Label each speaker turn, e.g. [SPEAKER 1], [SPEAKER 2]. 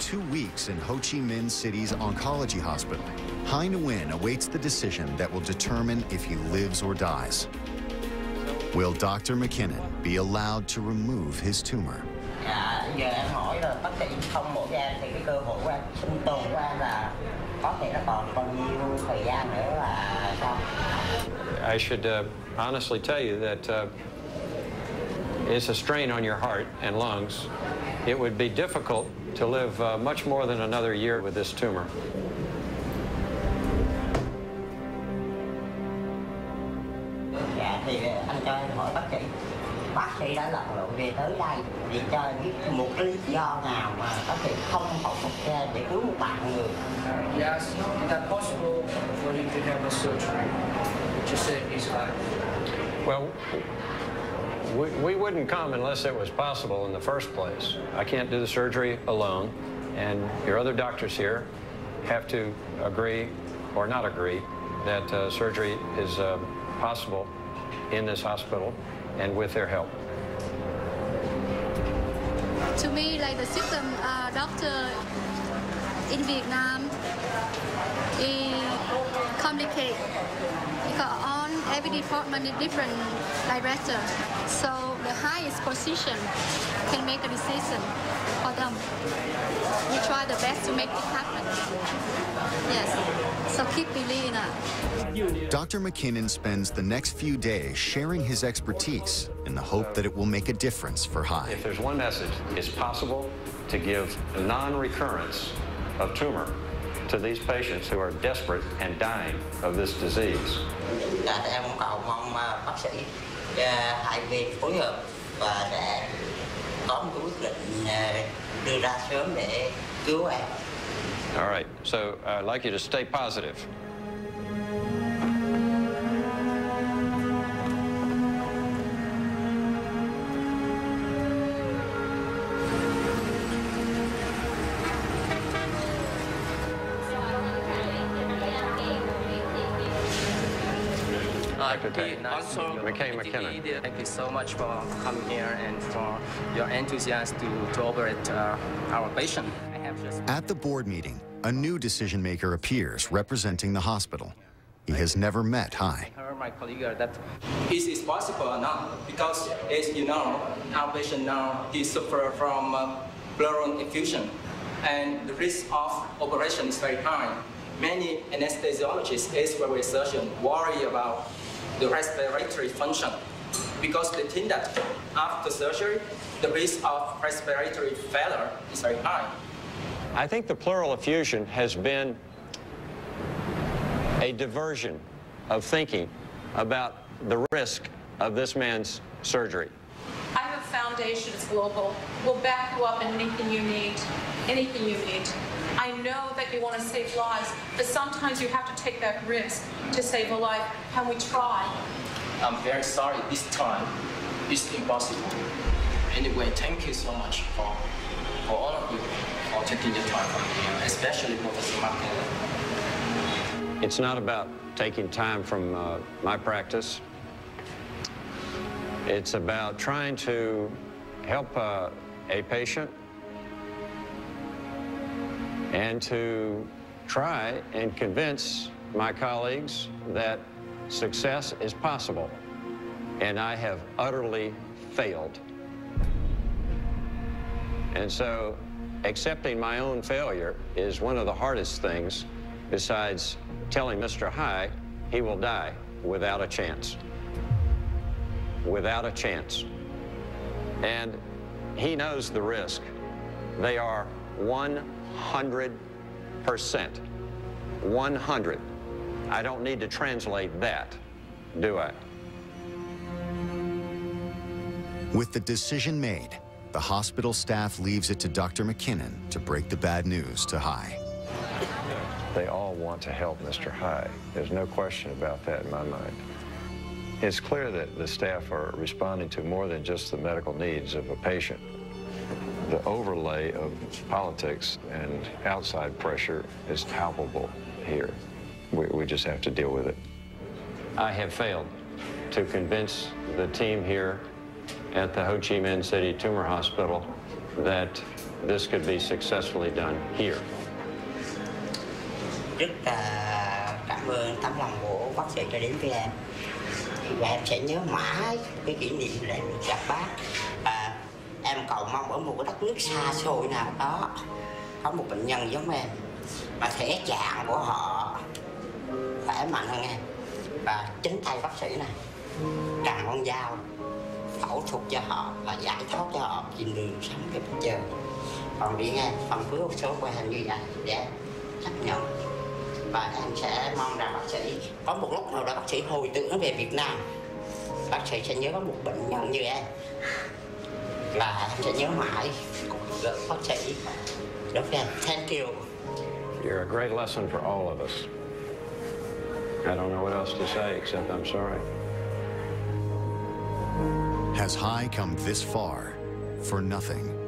[SPEAKER 1] two weeks in Ho Chi Minh City's oncology hospital, Hai Nguyen awaits the decision that will determine if he lives or dies. Will Dr. McKinnon be allowed to remove his tumor?
[SPEAKER 2] Dạ, giờ em hỏi là bác sĩ không mổ cho em thì cái cơ hội của em sinh tồn của em là có thể là còn bao nhiêu thời gian nữa là sao?
[SPEAKER 3] I should uh, honestly tell you that uh, it's a strain on your heart and lungs. It would be difficult to live uh, much more than another year with this tumor.
[SPEAKER 2] Dạ thì anh cho em hỏi bác sĩ bác sĩ đã lặn lội về tới đây vì cho em biết một lý do nào mà bác sĩ không phẫu thuật cho để cứu một bạn người
[SPEAKER 4] Yes, is that possible for you to have a surgery to save his life?
[SPEAKER 3] Well, we, we wouldn't come unless it was possible in the first place. I can't do the surgery alone, and your other doctors here have to agree or not agree that uh, surgery is uh, possible in this hospital and with their help.
[SPEAKER 5] To me, like the system, uh, doctor in Vietnam is complicated because on every department is different director. So the highest position can make a decision for them. We try the best to make it happen. Yes. So keep believing that.
[SPEAKER 1] Dr. McKinnon spends the next few days sharing his expertise in the hope that it will make a difference for Hai.
[SPEAKER 3] If there's one message, it's possible to give non-recurrence of tumor to these patients who are desperate and dying of this disease.
[SPEAKER 2] Dạ, em cầu mong bác sĩ hai bên phối hợp và để có một quyết định đưa ra sớm để cứu em.
[SPEAKER 3] All right, so I'd like you to stay positive. Dr. Tay.
[SPEAKER 6] Also,
[SPEAKER 3] McKay McKinnon.
[SPEAKER 6] Thank you so much for coming here and for your enthusiasm to, to operate uh, our patient. I have just
[SPEAKER 1] At the board meeting, a new decision maker appears representing the hospital. He has never met Hai.
[SPEAKER 6] heard my colleague that is it possible or not because as you know, our patient now he suffer from uh, pleural effusion and the risk of operation is very high. Many anesthesiologists, as surgeons worry about the respiratory function because they think that after surgery, the risk of respiratory failure is very high.
[SPEAKER 3] I think the pleural effusion has been a diversion of thinking about the risk of this man's surgery.
[SPEAKER 7] I have a foundation, it's global. We'll back you up in anything you need, anything you need. I know that you want to save lives, but sometimes you have to take that risk to save a life. Can we try?
[SPEAKER 6] I'm very sorry this time it's impossible. Anyway, thank you so much for, for all of you for taking the time from here, especially Professor Martin.
[SPEAKER 3] It's not about taking time from uh, my practice. It's about trying to help uh, a patient and to try and convince my colleagues that success is possible. And I have utterly failed. And so accepting my own failure is one of the hardest things besides telling Mr. Hai he will die without a chance. Without a chance. And he knows the risk. They are 100%. 100. I don't need to translate that, do I?
[SPEAKER 1] With the decision made, the hospital staff leaves it to Dr. McKinnon to break the bad news to Hai.
[SPEAKER 3] They all want to help Mr. Hai. There's no question about that in my mind. It's clear that the staff are responding to more than just the medical needs of a patient. The overlay of politics and outside pressure is palpable here. We, we just have to deal with it. I have failed to convince the team here at the Ho Chi Minh City Tumor Hospital that this could be successfully done here.
[SPEAKER 2] rất là cảm ơn tấm lòng của bác sĩ đã đến với em và em sẽ nhớ mãi cái kỷ niệm là em được gặp bác à, em cầu mong ở một cái đất nước xa xôi nào đó, có một bệnh nhân giống em, mà thể trạng của họ khỏe mạnh hơn em. Và chính tay bác sĩ này cầm con dao, phẫu thuật cho họ và giải thoát cho họ trên đường sống cái bây giờ còn đi nghe phần cuối số của em như vậy để em chấp nhận. Và em sẽ mong rằng bác sĩ, có một lúc nào đó bác sĩ hồi tưởng về Việt Nam, bác sĩ sẽ nhớ có một bệnh nhân như em. Và sẽ nhớ mãi cuộc gặp bác sĩ đối với thank you
[SPEAKER 3] You're a great lesson for all of us. I don't know what else to say except I'm sorry.
[SPEAKER 1] Has Hai come this far for nothing?